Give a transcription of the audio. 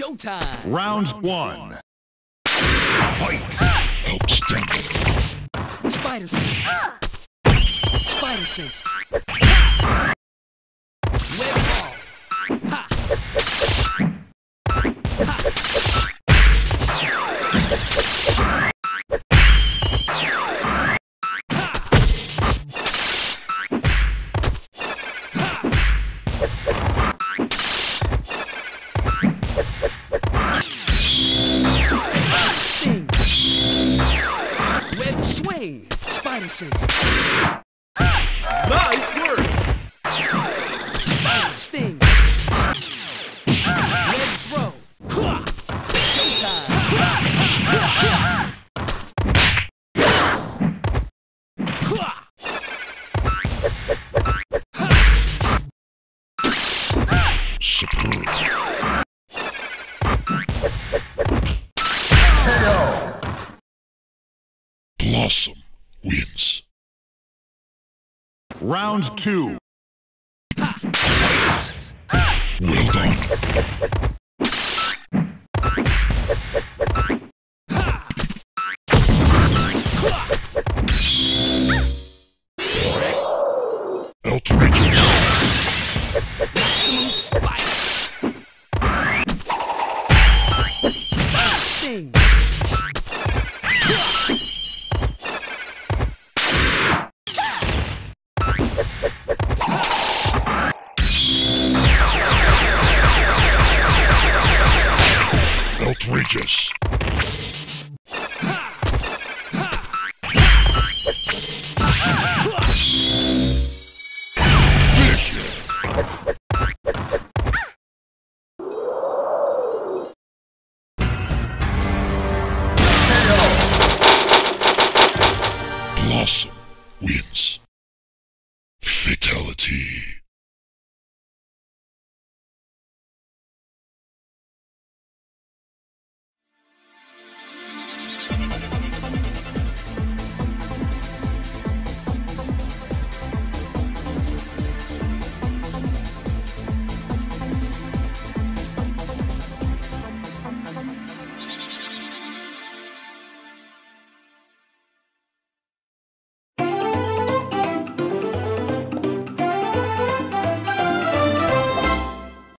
Showtime! Round one. Fight! Outstanding. Spider sense. Spider sense. Swing. Spider sense. Nice work! Blossom wins. Round two. Well done. Outrageous. Outrageous. Blossom wins. Fatality.